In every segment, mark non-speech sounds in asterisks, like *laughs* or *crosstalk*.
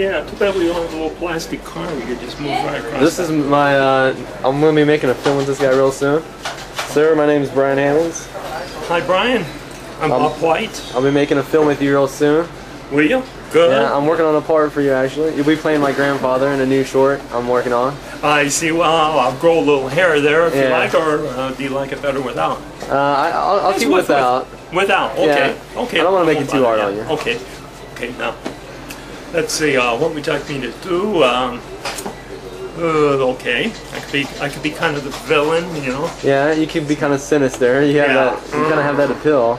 Yeah, too bad we don't have a little plastic car. We could just move right across. This is my, uh, I'm going to be making a film with this guy real soon. Sir, my name is Brian Hammonds. Hi, Brian. I'm Um, Bob White. I'll be making a film with you real soon. Will you? Good. Yeah, I'm working on a part for you actually. You'll be playing my grandfather in a new short I'm working on. I see. Well, I'll grow a little hair there if you like, or uh, do you like it better without? Uh, I, I'll, I'll keep with- without. Without. Okay. Yeah. Okay. I don't wanna make it too hard yeah. on you. Okay. Okay. Now, let's see. Uh, what would you like me to do? Um, uh, okay. I could be. I could be kind of the villain. You know. Yeah, you can be kind of sinister. You have Yeah. that. You kind of have that appeal.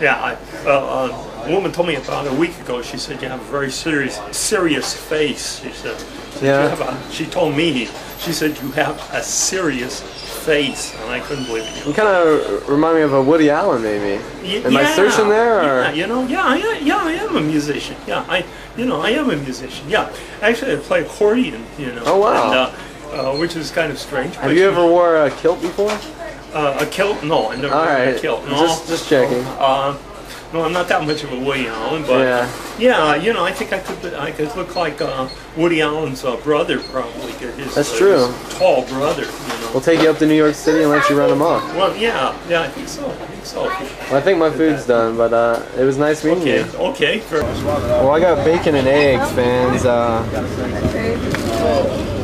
Yeah. I, uh, uh, a woman told me about a week ago. She said you have a very serious, serious face. She said. Yeah. a-" she told me. She said you have a serious face, and I couldn't believe it. You kind of remind me of a Woody Allen, maybe. Y- Am I yeah, searching there, or? Yeah, you know, yeah, I, yeah, I am a musician. Yeah, I, you know, I am a musician. Yeah, actually, I play accordion. You know. Oh, wow. And, uh, uh, which is kind of strange. Have you ever wore a kilt before? uh, a kilt? No, I never All wore right. a kilt. No, Just, just checking. Uh, no, I'm not that much of a Woody Allen, but Yeah. yeah, you know, I think I could, I could look like uh, Woody Allen's uh, brother, probably. His, That's uh, true. his tall brother. You know. We'll take you up to New York City and let you run them off. Well, yeah, yeah, I think so. I think so. Well, I think my food's done, but uh, it was nice meeting Okay, you. okay. For, Well, I got bacon and eggs, fans. Uh,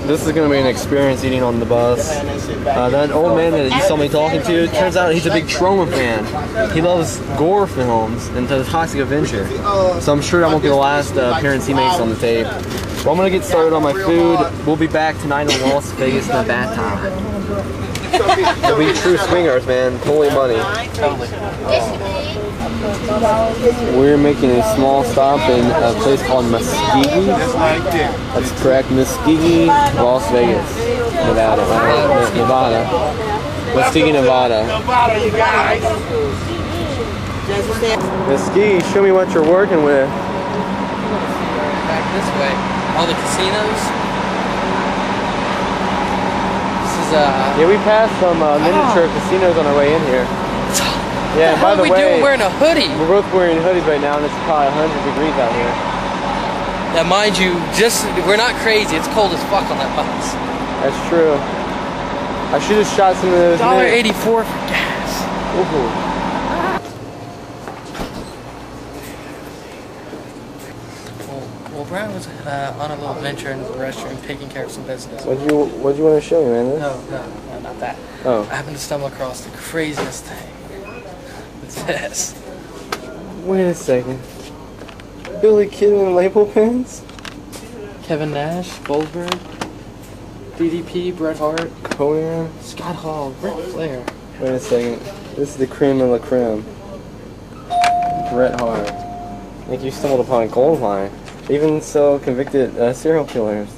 this is gonna be an experience eating on the bus. Uh, that old man that you saw me talking to, turns out he's a big Troma fan. He loves gore films and the Toxic Avenger. So I'm sure that won't be the last uh, appearance he makes on the tape. Well, I'm gonna get started on my food. We'll be back tonight in Las Vegas, Nevada. We'll be true swingers, man. Holy money. We're making a small stop in a place called Mesquite. That's correct, Mesquite, Las Vegas, Nevada. Uh, Nevada. Mesquite, Nevada. Mesquite, show me what you're working with. Back this way. All the casinos. This is uh. Yeah, we passed some uh, miniature casinos on our way in here. *laughs* Yeah, what by are the we doing way, wearing a hoodie? we're both wearing hoodies right now, and it's probably 100 degrees out here. Now, mind you, just we're not crazy. It's cold as fuck on that bus. That's true. I should have shot some of those. Dollar eighty-four for gas. Ooh. Well, Brian was uh, on a little venture in the restroom, taking care of some business. What'd you What'd you want to show me, man? No, no, no, not that. Oh. I happened to stumble across the craziest thing. It's this. Wait a second. Billy Kidman label pins? Kevin Nash, Goldberg, DDP, Bret Hart, Konnan? Scott Hall, Ric Flair. Wait a second. This is the cream of the creme. Bret Hart. I think you stumbled upon a gold mine. Even so, convicted uh, serial killers.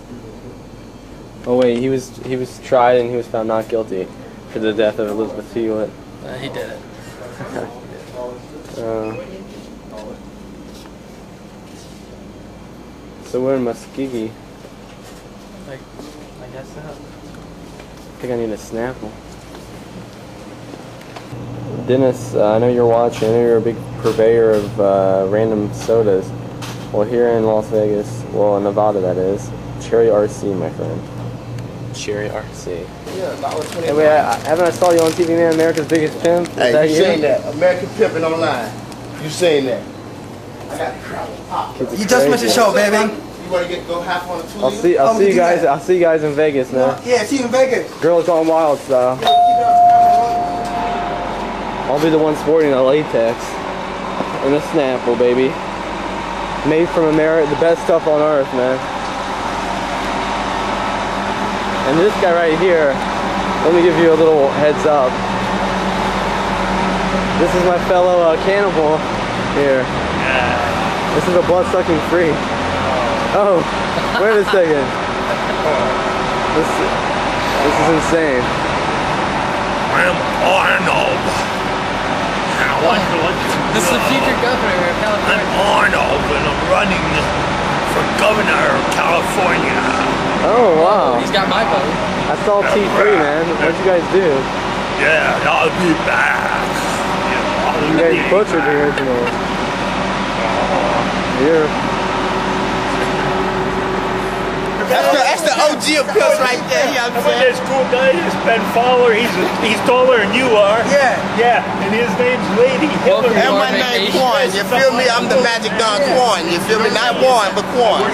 Oh wait, he was he was tried and he was found not guilty for the death of Elizabeth Hewitt. Uh, he did it. *laughs* Uh, so we're in Mesquite. Like, I guess so. I think I need a Snapple. Dennis, uh, I know you're watching. I know you're a big purveyor of uh, random sodas. Well, here in Las Vegas, well, in Nevada, that is, Cherry RC, my friend. Cherry RC. yeah Hey, wait, I, I, haven't I saw you on TV, man? America's Biggest Pimp. Is Hey, that you you? saying that? American Pimpin' Online. You saying that? I got the crowd pop. You just missed the show, baby. You want to get go half on the two? I'll see. I'll Oh, see you guys. that. I'll see you guys in Vegas, man. Yeah, see you in Vegas. Girls Gone Wild style. I'll be the one sporting a latex and a Snapple, baby. Made from America, the best stuff on earth, man. And this guy right here, let me give you a little heads up. This is my fellow uh, cannibal here. This is a blood-sucking freak. Oh, wait a second. *laughs* This, this is insane. I'm Arnold. I want to let you This is the future governor of California. Arnold, and I'm running for governor of California. Oh, wow. He's got my vote. I saw T3, man. What'd you guys do? Yeah, I'll be back. You guys butchered the original. Oh. Here. That's the, that's the OG of pimps right there. You know what I'm saying? this cool guy is Ben Fowler. He's he's taller than you are. Yeah. Yeah, and his name's Lady Hillary. And my Norman name Quan. You feel me? I'm the Magic Don Quan. You feel me? Not Juan, but Quan.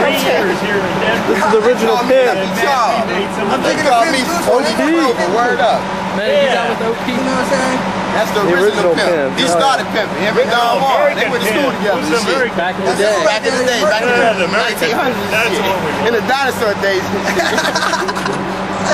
Three years here in Denver. This is the original Call pimp. I'm They call me OG Word up. Man, you down with OP? You know what I'm saying? That's the The original, original pimp. pimp. He started pimping. Him and Don Juan. They went to school together. Who's and shit. American? Back in the day. Back in the day, back in the the American. 1900s That's what we. In the dinosaur days. *laughs*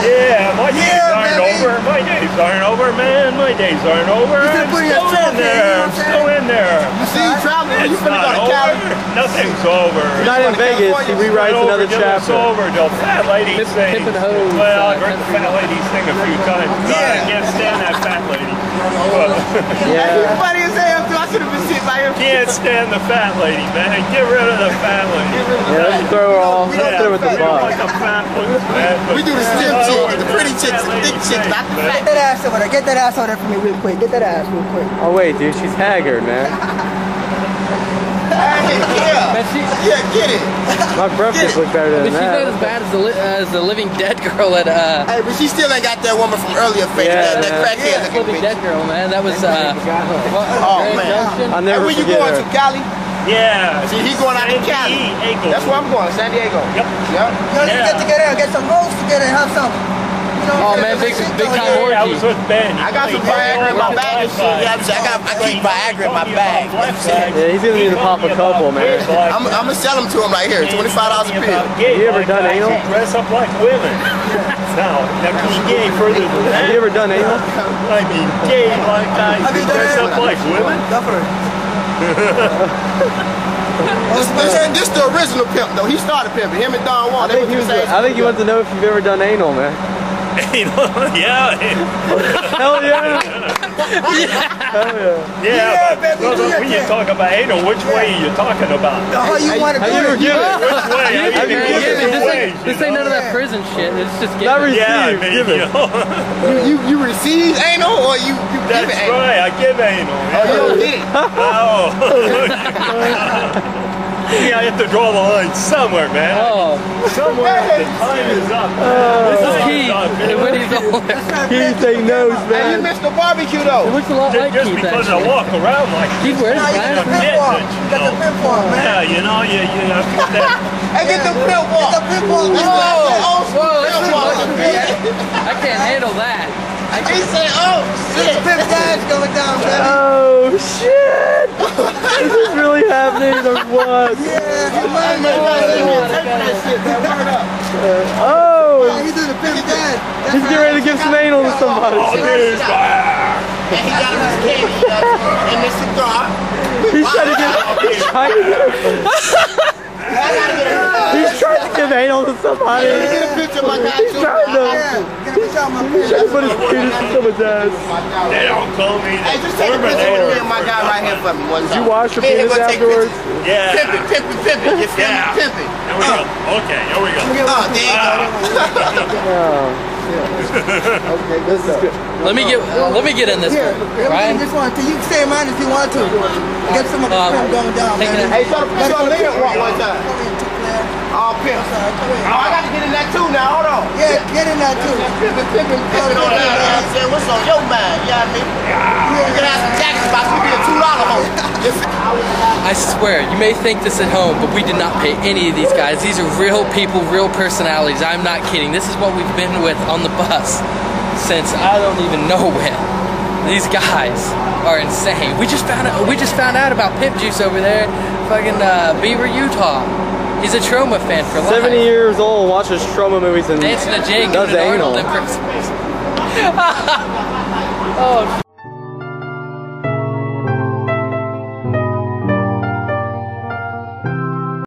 Yeah, my Yeah, aren't baby. over. My days aren't over, man. My days aren't over. You I'm still putting your still trap in in, you know there. I'm I'm still in there. You see, you traveling, you It's finna not go to over. Cali. Nothing's over. Not in Vegas. He rewrites another over till It's chapter. over. The fat lady Pip- sing. Pip and Hose, Well, uh, I heard the fat lady sing a few times. God, I Yeah. can't stand that fat lady. *laughs* *laughs* Yeah. funny as hell, by him. can't stand the fat lady, man. Get rid of the fat lady. Yeah, let's throw her off. Let's throw her with the we don't bus. like the fat ones, man. We do the slim Yeah, chicks, the pretty chicks, the lady thick chicks, not the fat. Get that ass over there. Get that ass over there for me real quick. Get that ass real quick. Oh wait, dude, she's haggard, man. *laughs* Hey, yeah. Man, she, Yeah, get it. My breath just look better I than mean, she's not as bad as the, li- uh, as the living dead girl at, uh, Hey, but she still ain't got that woman from earlier face, Yeah, that, that man. crackhead looking living bitch. dead girl, man. That was, uh, what, Oh, Grand man. Junction? I'll Hey, never where you going her. to, Cali? Yeah. See, he going out to Cali. Diego. That's where I'm going, San Diego. Yep. Yep. You know, Yeah. get together and get some hoes together and have some. You know, Oh, man, big- big time on. orgy. I was with Ben. I got some Viagra in my bag and shit. Yeah, I'm saying, I got- I keep Viagra in my bag. Yeah, he's gonna need to pop a couple, man. I'm, I'm gonna sell them to him right here, $25 a pill. You ever done anal? Dress up like women. *laughs* now, now be gay further than that. Have you ever done anal? I mean, gay like guys who dress up like women. This, this, ain't- this the original pimp though. He started pimping. Him and Don I Juan. They think he was was. the same. I think he wants to know if you've ever done anal, man. *laughs* You know, yeah, Hell yeah! *laughs* Hell yeah! yeah. but baby, do your when you talk about anal, which way are you talking about? How you want to Have do you ever it? Which way? I mean, man, there's give it. two This ways, ain't, this ain't none of that prison shit. It's just Not giving. Yeah, received. man, Give it. You, you, you receive anal or you, you give That's it anal? right. I give anal. Oh, you don't get it. Oh. *laughs* yeah, I have to draw the line somewhere, man. Oh, Somewhere the time is up. Oh. this is Time Keith. up, man. When he's older. He knows, Hey, you missed the barbecue though. It though. looks a lot like Just Keith, because I actually. walk around like Keith wears Now you got the pimp walk. You got the pimp walk, man. yeah, you know, you, you have to get that. *laughs* Hey, get the pimp walk. Get the pimp walk. That's man. the old school Whoa, that's pimp walk. too I can't handle that. He say, oh shit. Pimp dance going down, baby. Oh shit! Is this really happening or what? Yeah, Hey, he might man, man. you gotta take that shit, man. Word up. Oh! He do the pimp dance. That's He's getting ready to give some anal to somebody. Oh, dude. And he got his candy uh, in the cigar. He's trying to give. He's trying to *laughs* give. He's trying to give anal to somebody. Get a picture of my guy. He's trying to. Get a picture of my He's trying to put his penis in someone's ass. They don't call me Hey, just take a picture with me and my guy right here for me one time. you wash your Me and him penis gonna take afterwards? pictures. Yeah. Pimpin', pimpin', pimpin'. You feel Yeah. me? Pimpin'. Here we go. Uh. Okay, here we go. Oh, there you go. Uh. *laughs* Okay, this is good. Let me get. Uh, let me get in this Here, one, Ryan. Ryan. This one, you can stay in mine if you want to. Get some of the Um, pimp going down, man. it- Hey, show the picture on the pimp walk one time. Come in, two player. Oh, pimp. Sorry, come in. Oh, I got to get in that too now. Hold on. Yeah, get in there too. Pimpin', pimpin', pimpin' on that. You know what I'm saying? What's on your mind? You know what I mean? You can have *laughs* I swear, you may think this at home, but we did not pay any of these guys. These are real people, real personalities. I'm not kidding. This is what we've been with on the bus since I don't even know when. These guys are insane. We just found out. We just found out about Pip Juice over there, fucking uh, Beaver, Utah. He's a Troma fan for life. 70 years old, watches Troma movies and Dancing to Jake does anal. *laughs* oh.